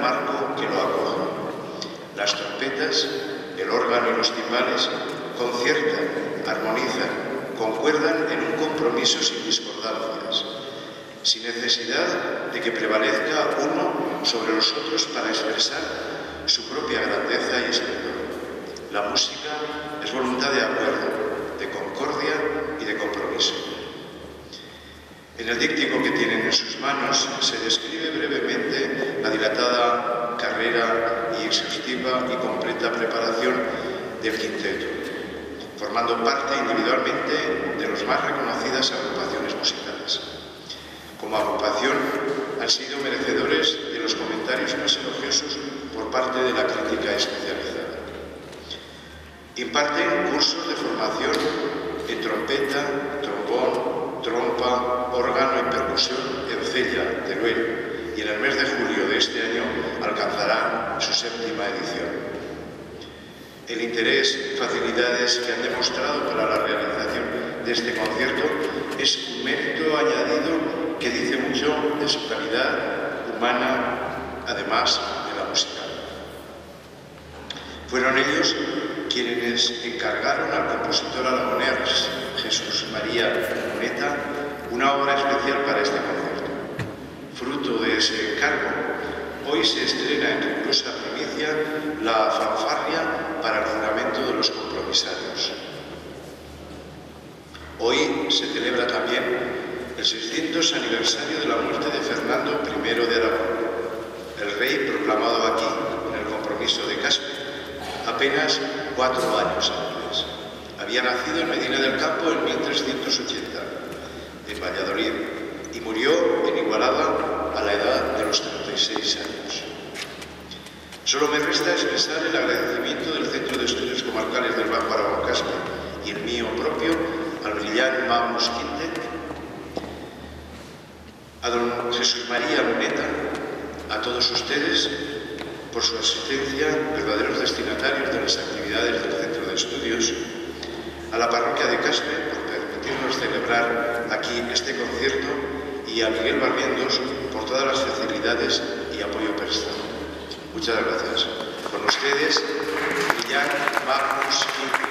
marco que lo acoge. Las trompetas, el órgano y los timbales conciertan, armonizan, concuerdan en un compromiso sin discordancias, sin necesidad de que prevalezca uno sobre los otros para expresar su propia grandeza y esplendor. La música es voluntad de acuerdo, de concordia y de compromiso. En el díctico que tienen en sus manos se describe brevemente la dilatada carrera y exhaustiva y completa preparación del quinteto, formando parte individualmente de las más reconocidas agrupaciones musicales. Como agrupación han sido merecedores de los comentarios más elogiosos por parte de la crítica especializada. Imparten cursos de formación en trompeta, trombón, trompa, órgano y percusión en Cella, Teruel, y en el mes de julio de este año alcanzarán su séptima edición. El interés y facilidades que han demostrado para la realización de este concierto es un mérito añadido que dice mucho de su calidad humana, además de la música. Fueron ellos quienes encargaron al compositor aragonés Jesús María Moneta una obra especial para este concierto. Fruto de ese encargo, hoy se estrena en rigurosa primicia la fanfarria para el juramento de los compromisarios. Hoy se celebra también el 600 aniversario de la muerte de Fernando I de Aragón, el rey proclamado aquí en el compromiso de Caspe, apenas cuatro años antes. Había nacido en Medina del Campo en 1380, en Valladolid, y murió en Igualada 16 años. Solo me resta expresar el agradecimiento del Centro de Estudios Comarcales del Banco Aragón Caspe y el mío propio al brillar Mamus Quintet, a don Jesús María Luneta, a todos ustedes por su asistencia, verdaderos destinatarios de las actividades del Centro de Estudios, a la parroquia de Caspe por permitirnos celebrar aquí este concierto y a Miguel Barrientos todas las facilidades y apoyo prestado. Muchas gracias. Con ustedes, Millán Magnus